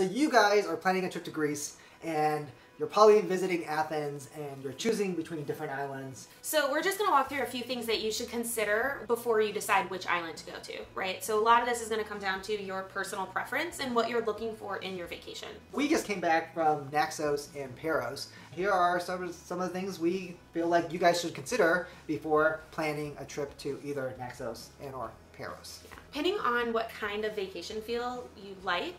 So you guys are planning a trip to Greece and you're probably visiting Athens and you're choosing between different islands. So we're just going to walk through a few things that you should consider before you decide which island to go to, right? So a lot of this is going to come down to your personal preference and what you're looking for in your vacation. We just came back from Naxos and Paros. Here are some of, some of the things we feel like you guys should consider before planning a trip to either Naxos and or Paros. Yeah. Depending on what kind of vacation feel you like,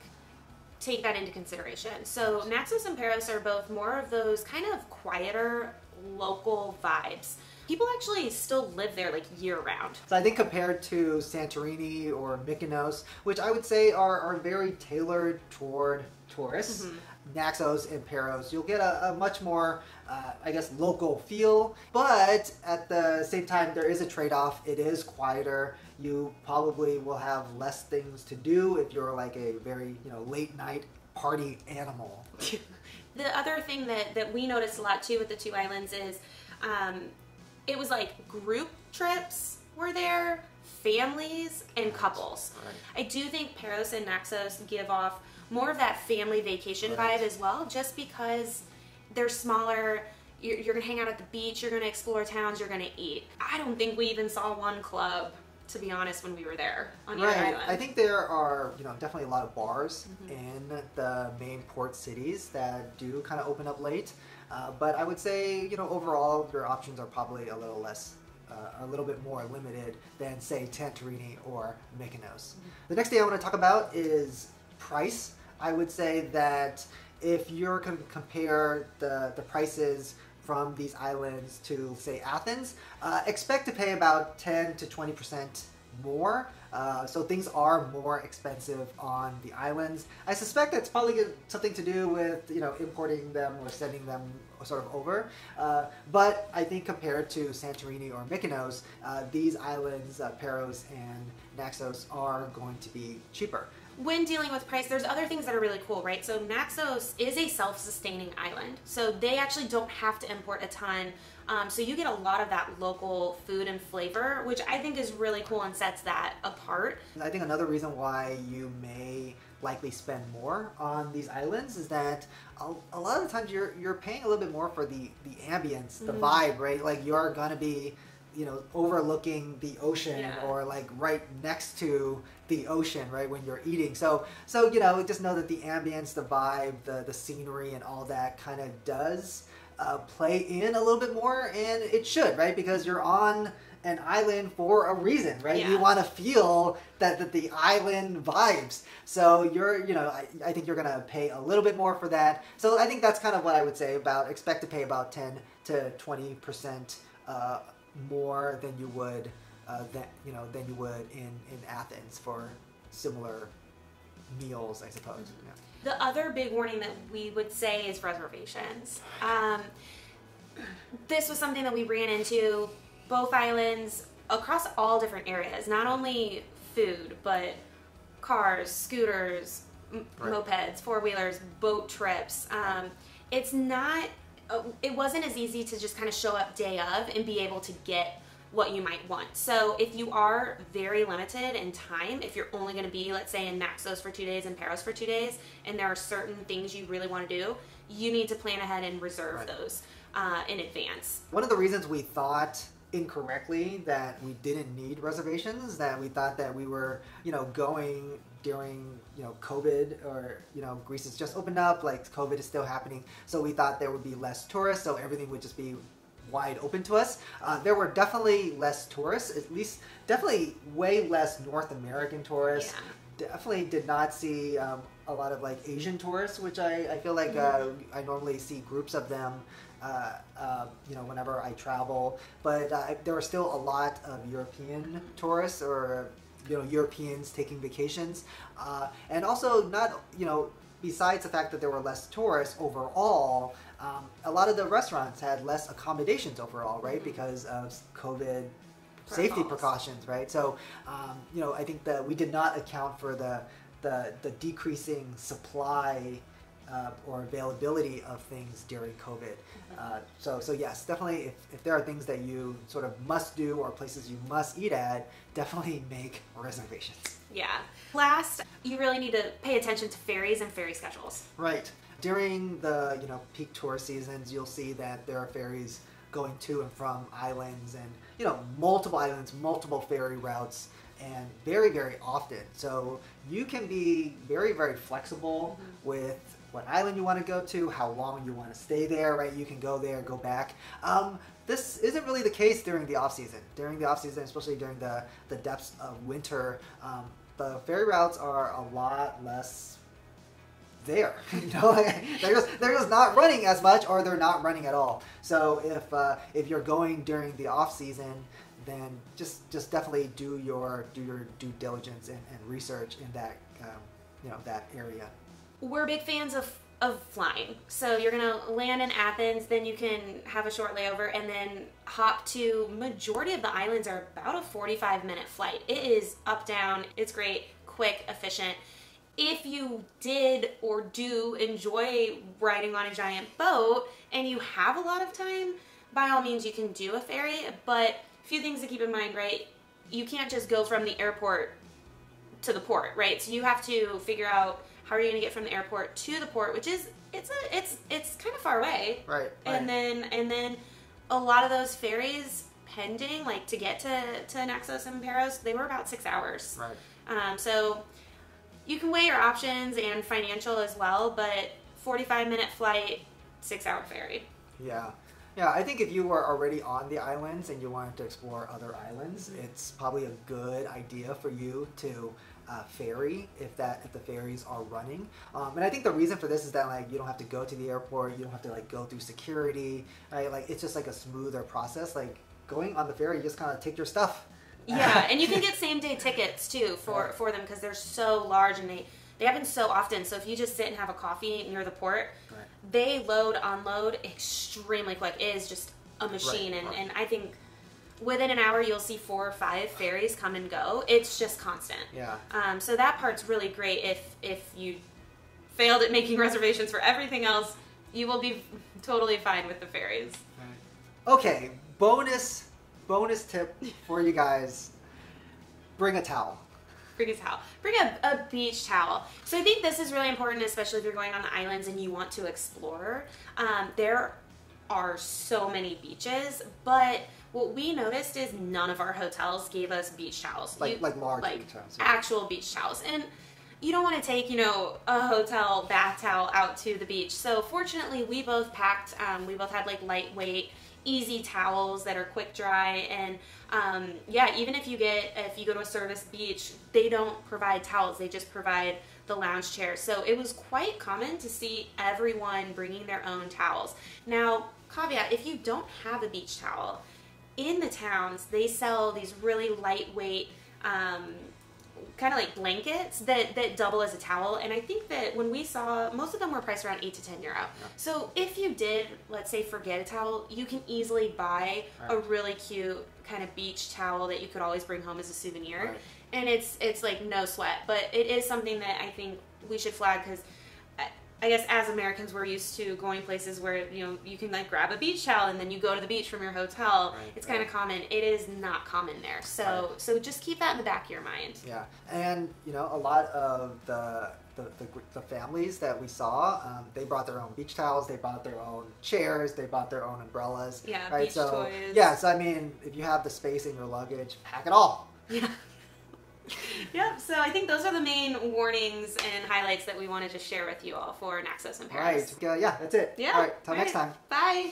take that into consideration. So Naxos and Paros are both more of those kind of quieter local vibes. People actually still live there like year round. So I think compared to Santorini or Mykonos, which I would say are, are very tailored toward tourists, mm-hmm. Naxos and Paros, you'll get a, a much more, uh, I guess, local feel. But at the same time, there is a trade off. It is quieter. You probably will have less things to do if you're like a very, you know, late night party animal. the other thing that, that we noticed a lot too with the two islands is um, it was like group trips were there, families, and couples. Right. I do think Paros and Naxos give off more of that family vacation right. vibe as well, just because they're smaller. You're, you're gonna hang out at the beach, you're gonna explore towns, you're gonna eat. I don't think we even saw one club to be honest, when we were there on right. Island. I think there are, you know, definitely a lot of bars mm-hmm. in the main port cities that do kind of open up late. Uh, but I would say, you know, overall, your options are probably a little less uh, a little bit more limited than say Santorini or Mykonos. The next thing I want to talk about is price. I would say that if you're going to compare the, the prices from these islands to say Athens, uh, expect to pay about 10 to 20 percent more. Uh, so things are more expensive on the islands. I suspect that's probably something to do with you know importing them or sending them sort of over. Uh, but I think compared to Santorini or Mykonos, uh, these islands, uh, Paros and Naxos, are going to be cheaper when dealing with price, there's other things that are really cool, right? So Naxos is a self-sustaining island. So they actually don't have to import a ton. Um, so you get a lot of that local food and flavor, which I think is really cool and sets that apart. I think another reason why you may likely spend more on these islands is that a, a lot of the times you're you're paying a little bit more for the the ambience, the mm-hmm. vibe, right? Like you're gonna be you know overlooking the ocean yeah. or like right next to the ocean right when you're eating. So so you know just know that the ambience the vibe the the scenery and all that kind of does uh, play in a little bit more and it should right? Because you're on an island for a reason right? Yeah. you want to feel that, that the island vibes. So you're you know I, I think you're gonna pay a little bit more for that. So i think that's kind of what i would say about expect to pay about 10 to 20 percent uh, more than you would uh, that you know than you would in in Athens for similar meals, I suppose. Mm-hmm. Yeah. The other big warning that we would say is reservations. Um, this was something that we ran into both islands across all different areas, not only food, but cars, scooters, right. mopeds, four wheelers, boat trips. Um, it's not it wasn't as easy to just kind of show up day of and be able to get what you might want. So if you are very limited in time, if you're only going to be, let's say, in Naxos for two days and Paros for two days, and there are certain things you really want to do, you need to plan ahead and reserve right. those uh, in advance. One of the reasons we thought incorrectly that we didn't need reservations, that we thought that we were, you know, going during you know COVID or you know Greece has just opened up, like COVID is still happening, so we thought there would be less tourists, so everything would just be wide open to us. Uh, there were definitely less tourists, at least definitely way less North American tourists. Definitely did not see um, a lot of like Asian tourists, which I, I feel like uh, mm-hmm. I normally see groups of them. Uh, uh, you know, whenever I travel, but uh, there were still a lot of European tourists or you know Europeans taking vacations, uh, and also not you know besides the fact that there were less tourists overall, um, a lot of the restaurants had less accommodations overall, right? Mm-hmm. Because of COVID safety precautions, right? So, um, you know, I think that we did not account for the the, the decreasing supply uh, or availability of things during COVID. Mm-hmm. Uh, so, so yes, definitely, if, if there are things that you sort of must do or places you must eat at, definitely make reservations. Yeah. Last, you really need to pay attention to ferries and ferry schedules. Right. During the you know peak tour seasons, you'll see that there are ferries going to and from islands, and you know multiple islands, multiple ferry routes, and very very often. So you can be very very flexible mm-hmm. with what island you want to go to, how long you want to stay there. Right, you can go there, go back. Um, this isn't really the case during the off season. During the off season, especially during the the depths of winter, um, the ferry routes are a lot less there. you know, they're just they're just not running as much, or they're not running at all. So if uh, if you're going during the off season, then just just definitely do your do your due diligence and, and research in that um, you know that area. We're big fans of of flying. So you're gonna land in Athens, then you can have a short layover, and then hop to majority of the islands are about a 45 minute flight. It is up down. It's great, quick, efficient if you did or do enjoy riding on a giant boat and you have a lot of time, by all means you can do a ferry, but a few things to keep in mind, right? You can't just go from the airport to the port, right? So you have to figure out how are you going to get from the airport to the port, which is it's a it's it's kind of far away. Right. right. And then and then a lot of those ferries pending like to get to to Naxos and Paros, they were about 6 hours. Right. Um so you can weigh your options and financial as well, but 45 minute flight, six hour ferry. Yeah. Yeah, I think if you were already on the islands and you wanted to explore other islands, it's probably a good idea for you to uh, ferry if that if the ferries are running. Um, and I think the reason for this is that like you don't have to go to the airport, you don't have to like go through security, right? Like it's just like a smoother process. Like going on the ferry, you just kind of take your stuff yeah, and you can get same day tickets too for for them because they're so large and they they happen so often. So if you just sit and have a coffee near the port, right. they load unload extremely quick. It is just a machine, right. and and I think within an hour you'll see four or five ferries come and go. It's just constant. Yeah. Um, so that part's really great. If if you failed at making reservations for everything else, you will be totally fine with the ferries. Right. Okay, bonus bonus tip for you guys bring a towel. Bring a towel. Bring a, a beach towel. So I think this is really important, especially if you're going on the islands and you want to explore. Um, there are so many beaches, but what we noticed is none of our hotels gave us beach towels. Like, you, like large like beach towels. Yeah. Actual beach towels. And you don't want to take, you know, a hotel bath towel out to the beach. So fortunately, we both packed, um, we both had like lightweight easy towels that are quick dry and um, yeah even if you get if you go to a service beach they don't provide towels they just provide the lounge chairs so it was quite common to see everyone bringing their own towels. Now caveat if you don't have a beach towel in the towns they sell these really lightweight um, kind of like blankets that that double as a towel and i think that when we saw most of them were priced around 8 to 10 euro yeah. so if you did let's say forget a towel you can easily buy right. a really cute kind of beach towel that you could always bring home as a souvenir right. and it's it's like no sweat but it is something that i think we should flag because I guess as Americans, we're used to going places where you know you can like grab a beach towel and then you go to the beach from your hotel. Right, it's right. kind of common. It is not common there, so right. so just keep that in the back of your mind. Yeah, and you know a lot of the the, the, the families that we saw, um, they brought their own beach towels, they brought their own chairs, they brought their own umbrellas. Yeah, right. Beach so toys. yeah, so I mean, if you have the space in your luggage, pack it all. Yeah. yep. So I think those are the main warnings and highlights that we wanted to share with you all for Naxos and Paros. All right. Uh, yeah, that's it. Yeah. All right. Till next time. Bye.